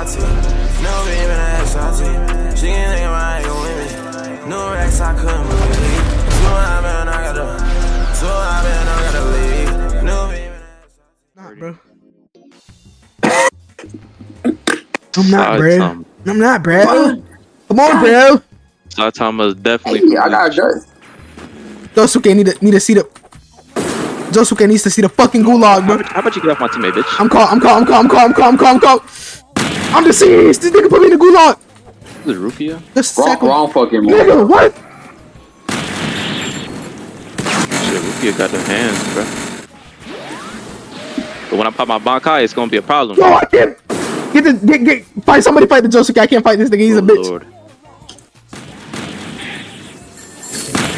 SRT. No beam in the SRT. She can think about it with me. New racks, I couldn't believe. Two I been, I gotta. Two I been, I gotta leave. New beam in the Not, bro. I'm not, Side bro. Tom. I'm not, bro. Come on, bro. Side Tom was definitely. Hey, I got a dress. Josuke need to need to see the. Josuke needs to see the fucking gulag, How bro. about, how about you get off my teammate, bitch? I'm caught. I'm caught. I'm caught. I'm caught. I'm caught. I'm caught. I'm caught. I'm deceased. This nigga put me in the gulag. This is Rukia. Just Wrong, second. wrong fucking move. Nigga, what? Shit, Rukia got them hands, bro. But when I pop my Bankai, it's gonna be a problem. Yo, I can't. Get the get get fight somebody fight the Josuke. I can't fight this nigga. He's a Oh, bitch. Lord.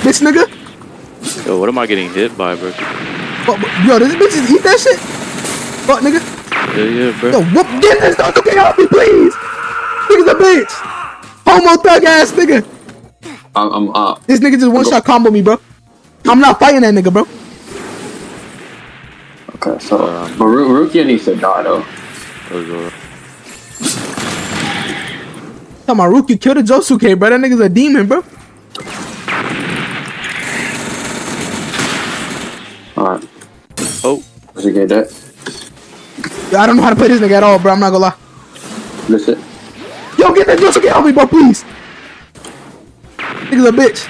Bitch nigga. Yo, what am I getting hit by, bro? What, what- yo, this bitch just eat that shit. Fuck nigga. Yeah, yeah, bro. Yo, whoop, get this Josuke off me, please. Nigga's a bitch. Homo thug ass nigga. I'm, I'm up. This nigga just one shot combo me, bro. I'm not fighting that nigga, bro. Okay, so but Ru- Rukia needs to die though. Lord. Tell my rookie kill the Josuke, bro. That nigga's a demon, bro. All right, Oh, let's get that. Yo, I don't know how to play this nigga at all, bro. I'm not gonna lie. Listen. Yo, get that Josuke off me, bro, please. Nigga's a bitch.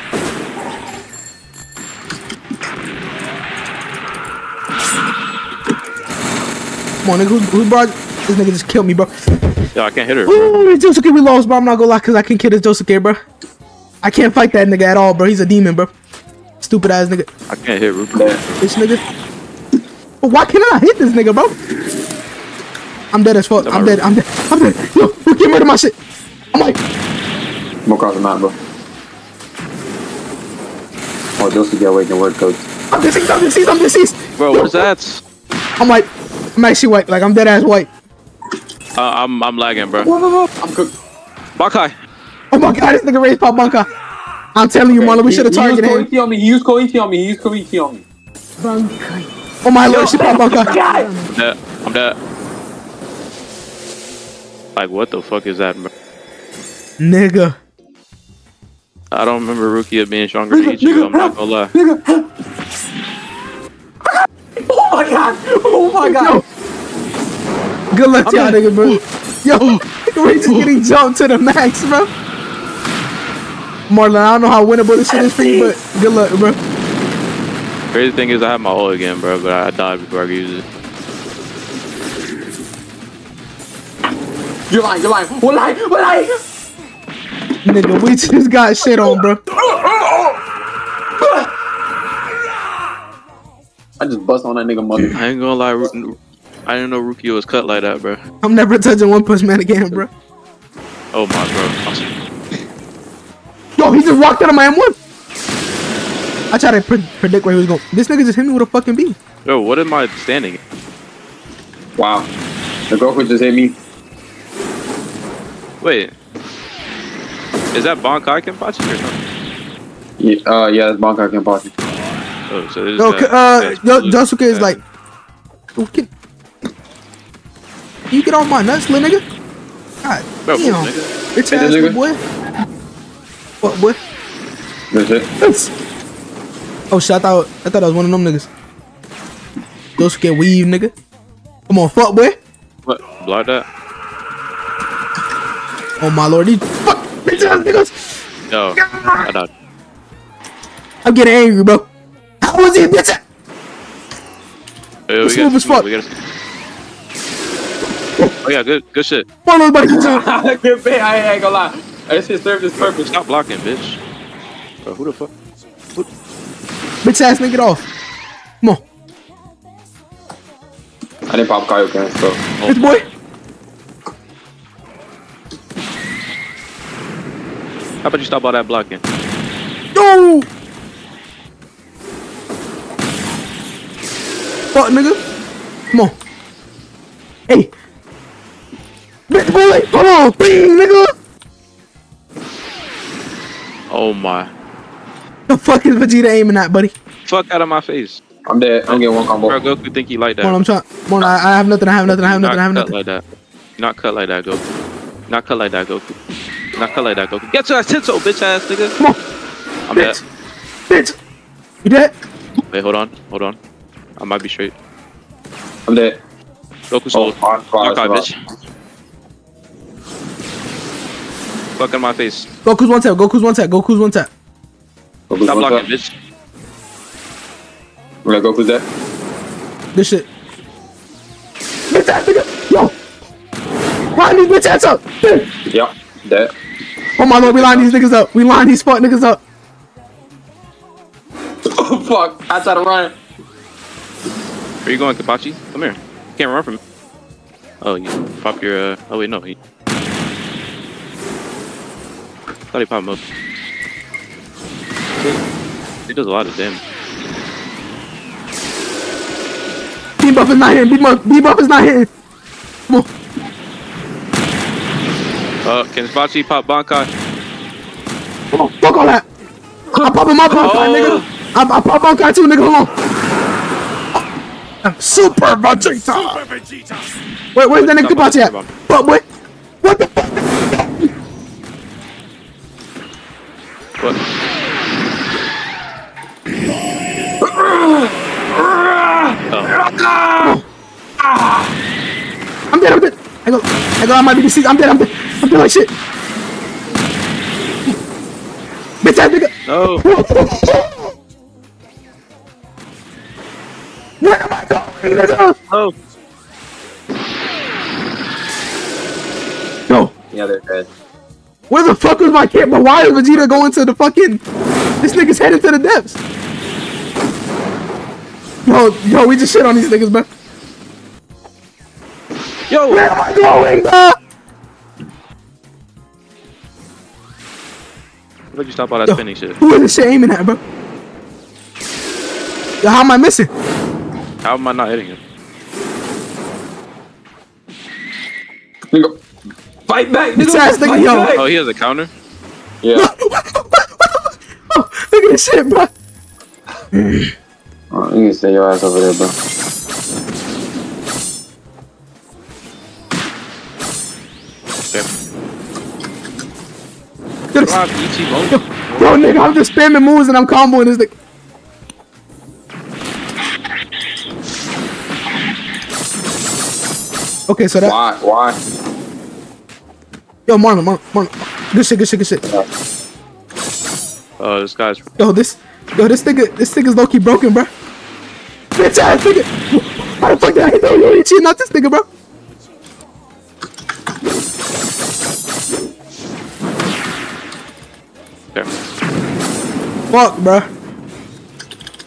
Come on, nigga. Who, who brought this nigga? Just killed me, bro. yo, I can't hit her, bro. Ooh, this Josuke we lost, bro. I'm not gonna lie, cause I can kill this Josuke, bro. I can't fight that nigga at all, bro. He's a demon, bro. Stupid ass nigga. I can't hit Rukia. Yeah. This nigga. But why can't I hit this nigga, bro? I'm dead as fuck. I'm dead. I'm dead. I'm dead. Yo, you get rid of my shit. I'm like, I'm across the map, bro. Oh, just to get away can work, coach. I'm deceased. I'm deceased. I'm deceased. Bro, what is that? I'm like, I'm actually white. Like I'm dead ass white. Uh, I'm I'm lagging, bro. I'm cooked. Bankai. Oh my god, this nigga raised pop Bankai. I'm telling you, Marlon, we should have targeted He him. used Koichi on me. He used Koichi on me. He used Koichi on me. Oh my lord, she pop Bankai. I'm dead. I'm dead. Like, what the fuck is that, bro? Nigga. I don't remember Rukia being stronger than Ichigo. I'm not gonna lie. Nigga. Oh my god! Oh my god! Good luck to y'all, nigga, bro. Yo, we're just getting jumped to the max, bro. Marlon, I don't know how winnable this shit is for you, but good luck, bro. Crazy thing is, I have my ult again, bro, but I died before I could use it. You're lying. You're lying. We're lying. We're lying. Nigga, we just got shit on, bro. I just bust on that nigga mother. I ain't gonna lie, I didn't know Rukia was cut like that, bro. I'm never touching One Punch Man again, bro. Oh my, bro. Yo, he just walked out of my M1. I tried to pre- predict where he was going. This nigga just hit me with a fucking B. Yo, what am I standing? Wow. The girlfriend just hit me. Wait. Is that Bankai Kenpachi or something? Yeah, uh, yeah, that's Bankai Kenpachi. Oh, so this Yo, is c- that- uh, that's yo, blue. Josuke is like, Yo, can you get off my nuts, little nigga? God Bro, damn. nigga. Bitch Hey, ass this nigga. boy. What, boy? That's it. Oh shit, I thought, I thought I was one of them niggas. Josuke weave, nigga. Come on, fuck, boy. What? Block that? Oh my lord, these fuck bitch ass niggas. Yo, I died. I'm getting angry, bro. How was he, bitch? Yo, Let's move gotta- as fuck. gotta- Oh yeah, good, good shit. Marlon's about to get. I can't pay. I ain't gonna lie. That shit served its purpose. Stop blocking, bitch. Bro, who the fuck? Bitch ass nigga, get off. Come on, I didn't pop Kaioken, so. Oh, bitch boy. How about you stop all that blocking? No! Fuck, nigga. Come on. Hey. Bitch, boy. Hold on. Bing, nigga. Oh my. The fuck is Vegeta aiming at, buddy? Fuck out of my face. I'm dead. I'm getting one combo. Bro, Goku think he like that. Come on, I'm trying. Come on, I, I have nothing. I have nothing. I have nothing. I have Not cut nothing. Like that. Not cut like that, Goku. Not cut like that, Goku. Not cut like that, Goku. Get to that Tento, bitch ass nigga. Come on, I'm dead. bitch. Bitch. You dead? Wait, hold on, hold on. I might be straight. I'm dead. Goku Oh, sold. fuck, fuck, Knock out, fuck. bitch. Fuck in my face. Goku's one tap. Goku's one tap. Goku's one tap. Goku's Stop one blocking, tap. bitch. Where Goku's dead. This shit. Bitch ass nigga. Yo. Line these bitch ass up. Bitch. Yep. Dead. Oh my lord, we line these niggas up. We line these fuck niggas up. Oh fuck! I tried to run. Where you going, Kenpachi? Come here. You can't run from me. Oh, you pop your, uh, oh wait, no. He... thought he popped him up. He does a lot of damage. B buff is not hitting. B buff, B buff is not hitting. Come on. Uh, can Spachi pop Bankai? Come on. Fuck all that. I pop him up, Bankai, Oh. nigga. I, I pop Bankai too, nigga. Hold on. I'm Super Vegeta. Wait, where's that nigga Stop, at? But wait. What the fuck? What? Oh, I'm dead, I'm dead. I go, I go, I might be deceased. I'm dead, I'm dead. I'm dead like shit. Bitch ass nigga. no. Where am I going, nigga? No. Yo, Yeah, they're dead. where the fuck was my kid? But why is Vegeta going to the fucking... This nigga's headed to the depths. Yo, yo, we just shit on these niggas, bro. Yo! Where am I going, bro? Ah. Why'd you stop all that Yo, spinning shit? who is this shit aiming at, bro? Yo, how am I missing? How am I not hitting him? Nigga, fight back, Bitch nigga. ass nigga, fight yo. back. Oh, he has a counter? Yeah. oh, look at this shit, bro. Oh, you can stay your ass over there, bro. Yo, Ichigo. yo, nigga, I'm just spamming moves and I'm comboing this nigga. Okay, so that Why? Why? yo Marlon, Marlon, Marlon, good shit, good shit, good shit. Oh, this guy's. Yo, this, yo, this nigga, this nigga's low key broken, bro. Bitch ass nigga. How the fuck did I hit that? Yo, you cheating, not this nigga, bro. Okay. Fuck, bro.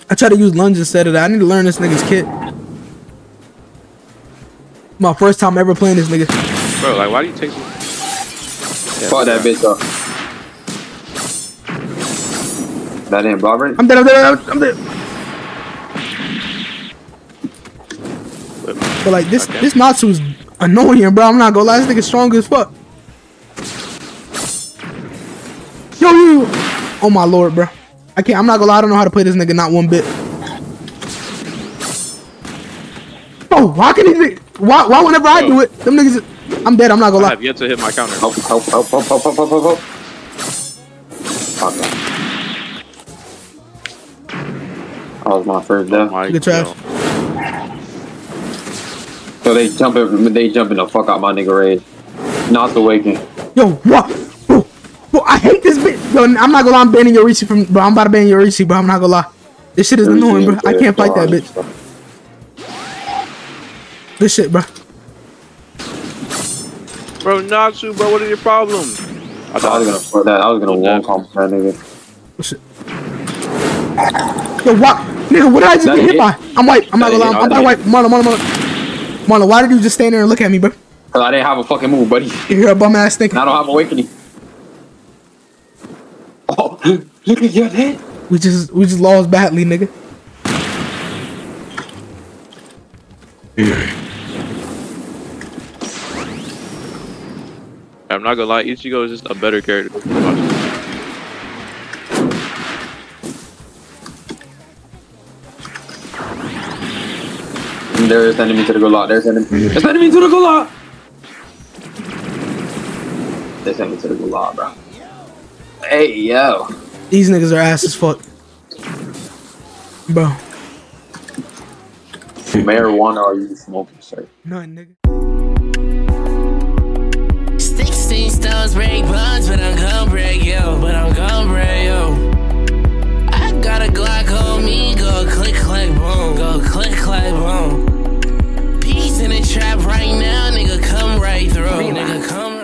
I try to use lunge instead of that. I need to learn this nigga's kit. My first time ever playing this nigga. Bro, like, why do you take. Fuck that bitch up. That ain't Robert. I'm dead, I'm dead, I'm dead. But like this, Okay. this Natsu's annoying, bro. I'm not gonna lie, this nigga's strong as fuck. you. Oh my lord, bro. I can't. I'm not gonna lie. I don't know how to play this nigga. Not one bit. Oh, why can he? Why? Why whenever I do it, them niggas. I'm dead. I'm not gonna lie. I have yet to hit my counter. Help! Help! Help! Help! Help! Help! Help! help. That was my first death. Oh Good trash. So they jumping, they jumping the fuck out my nigga raid. Not the waking. Yo, what? Bro, bro, I hate this bit. Yo, I'm not gonna lie. I'm banning Yoruichi from. Bro, I'm about to ban Yoruichi, bro. I'm not gonna lie. This shit is annoying, bro. I can't fight that bitch. This shit, bro. Bro, Natsu, bro, what is your problem? I thought I was gonna fuck that. I was gonna wall comp that nigga. This shit. Yo, what? Nigga, what did I just That get hit hit. by? I'm white. I'm not gonna lie. I'm, I'm That white. Marlon, Marlon, Marlon. Marlon, why did you just stand there and look at me, bro? Cause I didn't have a fucking move, buddy. You're a bum ass thinking. I don't have awakening. Look at your head. We just we just lost badly, nigga. I'm not gonna lie, Ichigo is just a better character. They're sending me to the gulag. They're sending. They're me to the gulag. They sent me to the gulag, bro. Hey, yo. These niggas are ass as fuck. Bro. Marijuana are you smoking, sir? None, nigga. 16 stones break bonds, but I'm gon' break yo, but I'm gon' break yo. I got a Glock on me, go click, click, boom, go click, click, boom. Peace in the trap right now, nigga, come right through, nigga, come